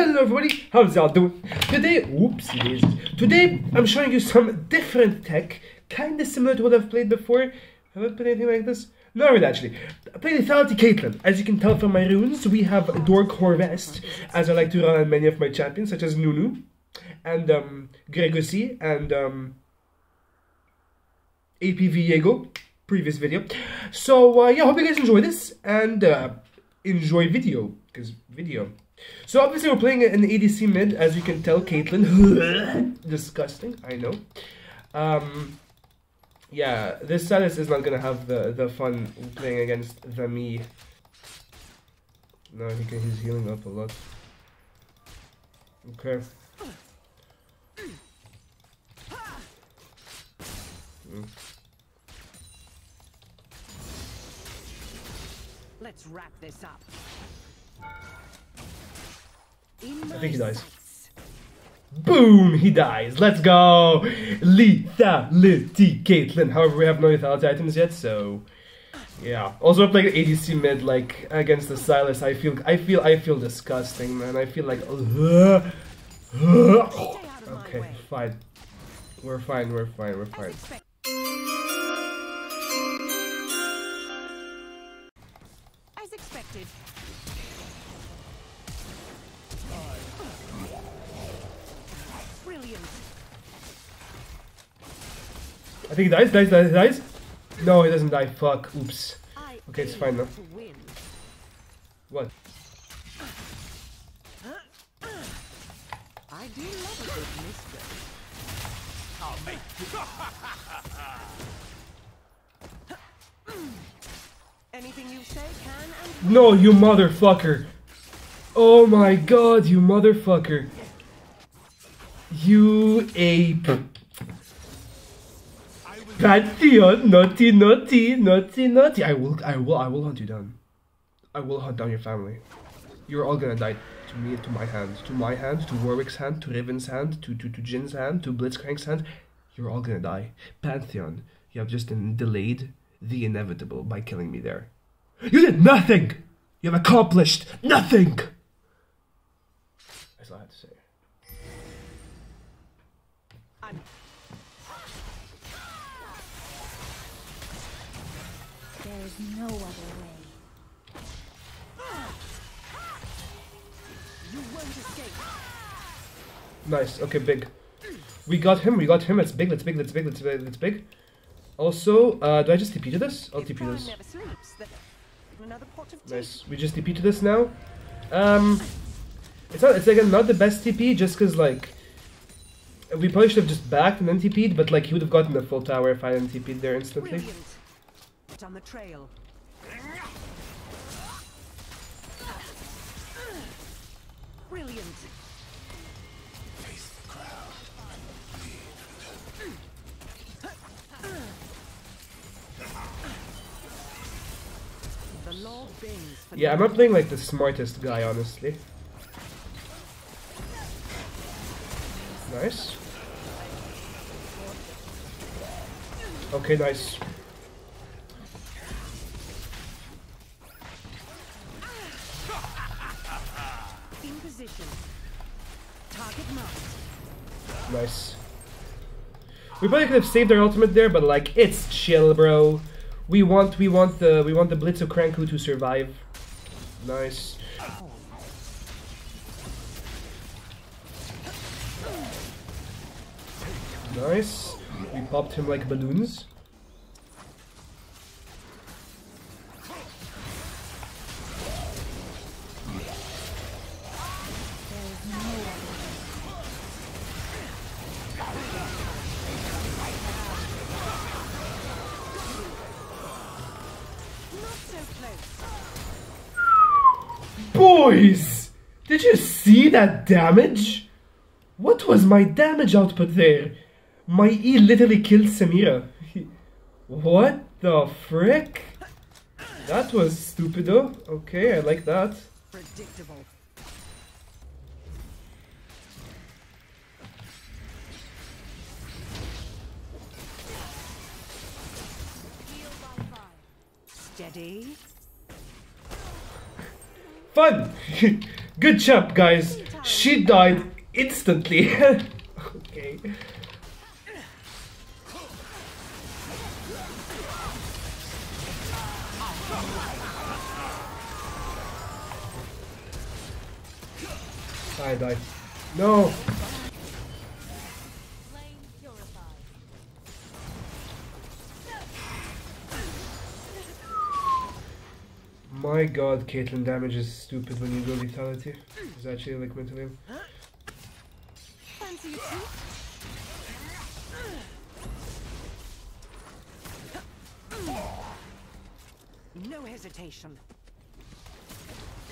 Hello everybody, how's y'all doing? Today, daisies. Today, I'm showing you some different tech, kinda similar to what I've played before. Have I played anything like this? No, really, actually. I played Lethality Caitlyn. As you can tell from my runes, we have Dark Harvest, as I like to run on many of my champions, such as Nunu, and um, Gregosi, and um, AP Viego, previous video. So, uh, yeah, hope you guys enjoy this, and uh, enjoy video, because video. So obviously we're playing an ADC mid, as you can tell, Caitlyn. Disgusting, I know. Um, yeah, this Sylas is not gonna have the, the fun playing against the me. No, I think he's healing up a lot. Okay. Let's wrap this up. I think he dies. Boom! He dies. Let's go! Lethality Caitlyn. However, we have no lethality items yet, so yeah. Also, I'm playing ADC mid like against the Sylas. I feel, I feel, I feel disgusting, man. I feel like. Uh, uh, okay, fine. We're fine. We're fine. We're fine. As expected. I think he dies. Dies. Dies. Dies. No, he doesn't die. Fuck. Oops. Okay, it's fine now. What? I do love a good mystery. Anything you say can and No, you motherfucker. Oh my god, you motherfucker. You ape. Pantheon, naughty, naughty, naughty, naughty. I will, I will, I will hunt you down. I will hunt down your family. You're all gonna die to me, to my hand, to my hand, to Warwick's hand, to Riven's hand, to to to Jhin's hand, to Blitzcrank's hand. You're all gonna die. Pantheon, you have just delayed the inevitable by killing me there. You did nothing! You have accomplished nothing! That's all I have to say. I'm There is no other way. you won't escape. Nice, okay, big. We got him, we got him, let's big, let's big, let's big, let's big, let's big. Also, uh, do I just TP to this? I'll TP time this. never sleeps, then another pot of tea. Nice. We just TP to this now. Um, it's not. It's again not the best TP, just because like we probably should have just backed and then TP'd, but like he would have gotten the full tower if I didn't TP'd there instantly. Brilliant. Get on the trail. Brilliant. The law bends for Yeah, I'm not playing like the smartest guy, honestly. Nice. Okay, nice. in position. Target marked. Nice. We probably could have saved our ultimate there, but like it's chill, bro. We want we want the we want the Blitz of Kranku to survive. Nice. Nice. We popped him like balloons. Boys! Did you see that damage? What was my damage output there? My E literally killed Samira. What the frick? That was stupid though. Okay, I like that. Predictable. Steady. Fun! Good job, guys. She died instantly. okay. I. No! My god, Caitlyn damage is stupid when you go lethality. It's actually like. Fancy? No hesitation.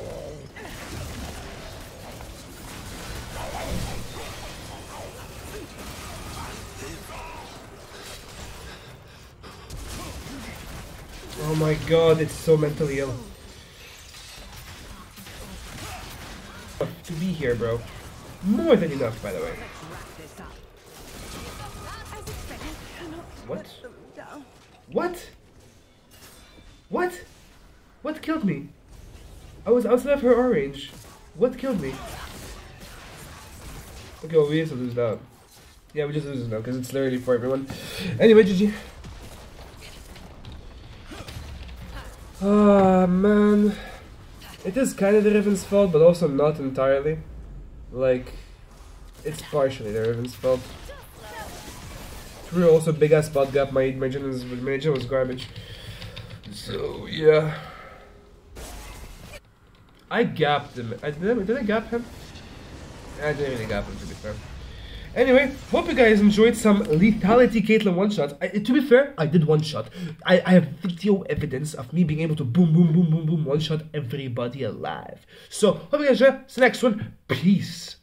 Oh my god, it's so mentally ill. To be here, bro. More than enough, by the way. What? What? What? What killed me? I was outside of her orange. What killed me? Okay, well, we to lose that. Yeah, we just lose now because it's literally for everyone. Anyway, GG. Ah, man. It is kind of the Riven's fault, but also not entirely. Like, it's partially the Riven's fault. True, also big ass bot gap. My my Jhin was my was garbage. So yeah. I gapped him. I, did, I, did I gap him? I didn't really gap him to be fair. Anyway, hope you guys enjoyed some lethality Caitlyn one shots. I, to be fair, I did one shot. I, I have video evidence of me being able to boom, boom, boom, boom, boom, one shot everybody alive. So, hope you guys enjoy. See next one. Peace.